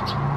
you